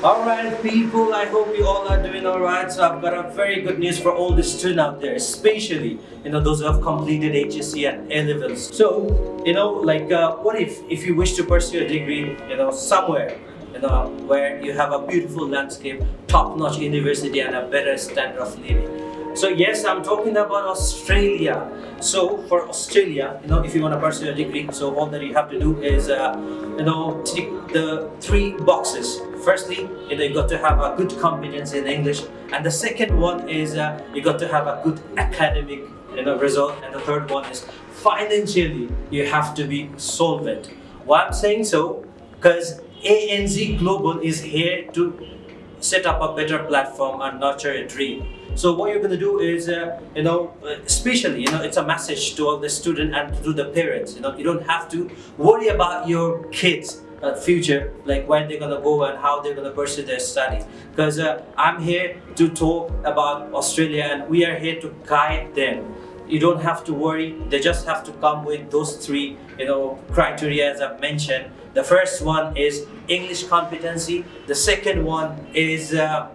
Alright people, I hope you all are doing alright. So I've got a very good news for all the students out there, especially you know those who have completed HSC and A levels. So you know, like uh, what if if you wish to pursue a degree, you know, somewhere you know where you have a beautiful landscape, top-notch university, and a better standard of living. So yes, I'm talking about Australia. So for Australia, you know, if you want to pursue a degree, so all that you have to do is, uh, you know, tick the three boxes. Firstly, you know, you got to have a good competence in English, and the second one is uh, you got to have a good academic, you know, result, and the third one is financially you have to be solvent. Why I'm saying so? Because ANZ Global is here to set up a better platform and nurture a dream. So what you're going to do is, uh, you know, especially, you know, it's a message to all the student and to the parents. You know, you don't have to worry about your kids' uh, future, like where they're going to go and how they're going to pursue their studies. Because uh, I'm here to talk about Australia and we are here to guide them you don't have to worry they just have to come with those three you know criteria as i've mentioned the first one is english competency. The second one is uh,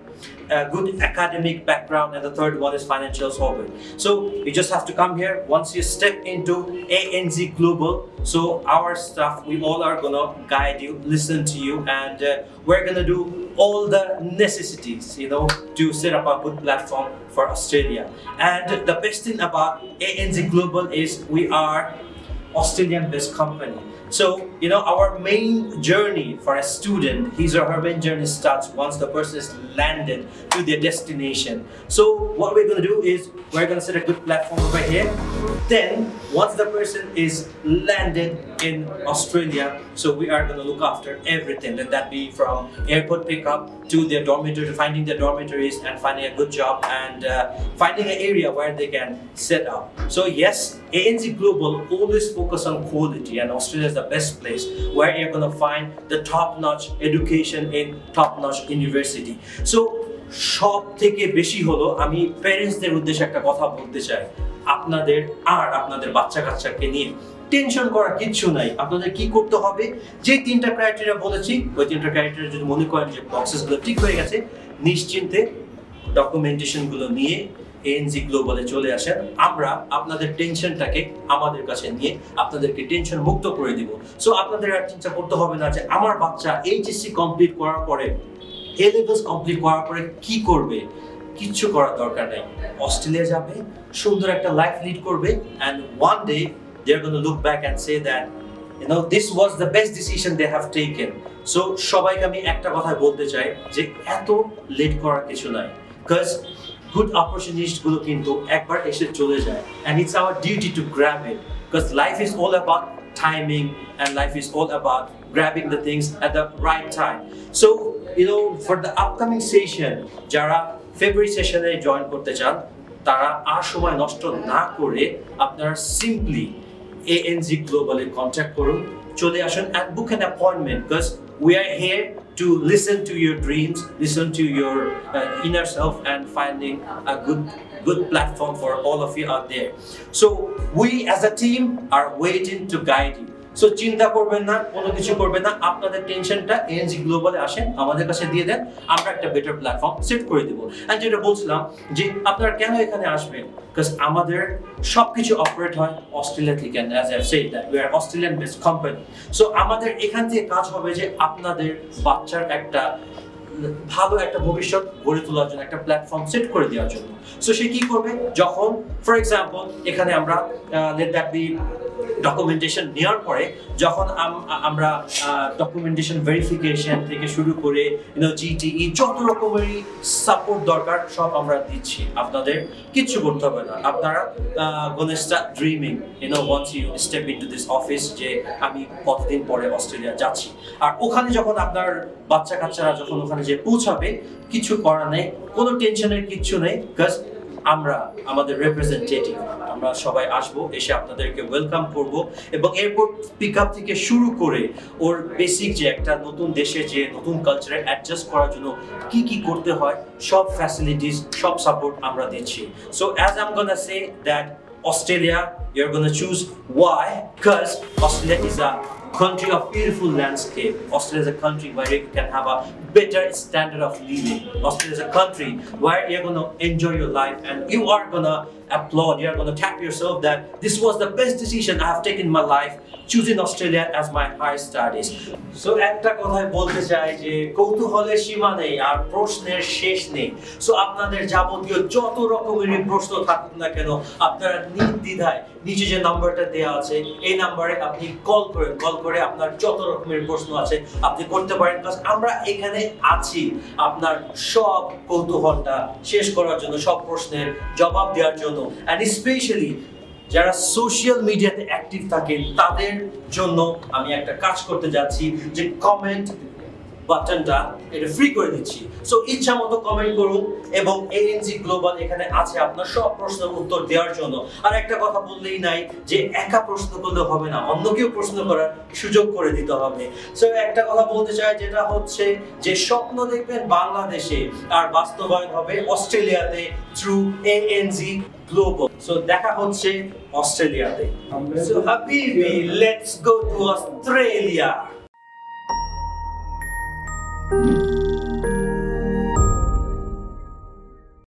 a good academic background and the third one is financial solvent. So you just have to come here. Once you step into anz global so our staff we all are gonna guide you listen to you and uh, we're gonna do all the necessities you know to set up a good platform for australia. And the best thing about anz global is we are australian based company so, you know, our main journey for a student, his or her main journey starts once the person is landed to their destination. So, what we're going to do is we're going to set a good platform over here. Then, once the person is landed in Australia, so we are going to look after everything. Let that be from airport pickup to their dormitory, finding their dormitories and finding a good job and uh, finding an area where they can set up. So, yes, ANZ Global always focus on quality and Australia is the best place where you're gonna find the top-notch education in top-notch university. So, সব থেকে বেশি হলো, আমি প্যারেন্টসদের উদ্দেশ্যে একটা কথা বলতে চাই। আপনাদের আর আপনাদের বাচ্চা কাচ্চাকে নিয়ে টেনশন করা কিচ্ছু নাই। আপনাদের কি করতে হবে? যে তিনটা ক্রাইটেরিয়া বলেছি, ওই তিনটা ক্রাইটেরিয়া যদি মনে করেন যে প্রসেসগুলো ঠিক হয়ে গেছে, নিশ্চিন্তে ডকুমেন্টেশনগুলো নিয়ে এএনজি গ্লোবালে চলে আসেন, আমরা আপনাদের টেনশনটাকে আমাদের কাছে নিয়ে আপনাদেরকে টেনশন মুক্ত করে দিব। সো আপনাদের আর চিন্তা করতে হবে না যে আমার বাচ্চা এইচএসসি কমপ্লিট করার পরে এ লেভেলস কমপ্লিট করার পরে কি করবে? কিচ্ছু করার দরকার নেই। অস্ট্রেলিয়া যাবে, সুন্দর একটা লাইফ লিড করবে and one day they are gonna look back and say that you know this was the best decision they have taken so সবাইকে আমি একটা কথা বলতে চাই যে এত লেট করার কিছু নাই। বিকজ গুড অপরচুনিটিসগুলো কিন্তু একবার এসে চলে যায় and it's our duty to grab it because life is all about and life is all about grabbing the things at the right time. So, you know, for the upcoming session, যারা February সেশনে join করতে চান তারা আর সময় নষ্ট না করে আপনারা সিম্পলি এএনজি গ্লোবালে কন্ট্যাক্ট করুন চলে আসুন and book an appointment because we are here to listen to your dreams, listen to your uh, inner self, and finding a good good platform for all of you out there. So we as a team are waiting to guide you. So চিন্তা করবেন না, কোনো কিছু করবেন না। আপনাদের টেনশনটা NG গ্লোবালে আসেন, আমাদের কাছে দিয়ে দেন। আমরা একটা বেটার প্ল্যাটফর্ম সেট করে দেবো। অ্যান্ড যেটা বলছিলাম যে, আপনারা কেন এখানে আসবেন? বিকজ আমাদের সব কিছু অপারেট হয় অস্ট্রেলিয়া থেকে। As I said that we are Australian based company so আমাদের এখান থেকে কাজ হবে যে, আপনাদের বাচ্চার একটা ভালো একটা ভবিষ্যৎ গড়ে তোলার জন্য, একটা প্ল্যাটফর্ম সেট করে দেওয়ার জন্য। সো সে কি করবে? যখন ফর এক্সাম্পল এখানে আমরা লেট দ্যাট বি ডকুমেন্টেশন নেওয়ার পরে যখন আমরা ডকুমেন্টেশন ভেরিফিকেশন থেকে শুরু করে ইউনো জিটিই যত রকমেরই সাপোর্ট দরকার, সব আমরা দিচ্ছি। আপনাদের কিচ্ছু করতে হবে না। আপনারা start dreaming you know once you step into this office যে আমি কতদিন পরে অস্ট্রেলিয়া যাচ্ছি। আর ওখানে যখন আপনার বাচ্চা কাচ্চারা যখন ওখানে যে পৌঁছাবে, কিছু করার নেই, কোনো টেনশনের কিচ্ছু নেই বিকজ আমরা আমাদের রিপ্রেজেন্টেটিভ আমরা সবাই আসব এসে আপনাদেরকে ওয়েলকাম করব এবং এরপর পিক আপ থেকে শুরু করে ওর বেসিক যে একটা নতুন দেশে যে নতুন কালচারে অ্যাডজাস্ট করার জন্য কি কি করতে হয় সব ফ্যাসিলিটিস সব সাপোর্ট আমরা দিচ্ছি so as I'm gonna say that Australia, you're gonna choose why? Because Australia is a country of beautiful landscape. Australia is a country where you can have a better standard of living. Australia is a country where you're gonna enjoy your life and you are gonna applaud, you're gonna tap yourself that this was the best decision I have taken in my life, choosing Australia as my high studies. So একটা কথাই বলতে চাই যে কৌতূহলের সীমা নেই আর প্রশ্নের শেষ নেই। সো আপনাদের যাবতীয় যত রকমেরই প্রশ্ন থাকুক না কেন আপনারা নির্দ্বিধায় নিচে যে নাম্বারটা দেওয়া আছে এই নাম্বারে আপনি কল করেন। কল করে আপনার যত রকমের প্রশ্ন আছে আপনি করতে পারেন। কারণ আমরা এখানে আছি আপনার সব কৌতূহলটা শেষ করার জন্য সব প্রশ্নের জবাব দেওয়ার জন্য। অ্যান্ড স্পেশালি যারা সোশ্যাল মিডিয়াতে অ্যাক্টিভ থাকে, তাদের জন্য আমি একটা কাজ করতে যাচ্ছি যে কমেন্ট বাটনটা এটা ফ্রি করে দিচ্ছি। সো ইচ্ছা মতো কমেন্ট করুন এবং এএনজি গ্লোবাল এখানে আছে আপনার সব প্রশ্নের উত্তর দেওয়ার জন্য। আর একটা কথা বললেই নাই যে একা প্রশ্ন করলে হবে না অন্য কেউ প্রশ্ন করার সুযোগ করে দিতে হবে। সো একটা কথা বলতে চাই যেটা হচ্ছে যে স্বপ্ন দেখবেন বাংলাদেশে আর বাস্তবায়ন হবে অস্ট্রেলিয়াতে থ্রু এএনজি গ্লোবাল সো দেখা হচ্ছে অস্ট্রেলিয়াতে। সো হাবিবি লেটস গো Thank you.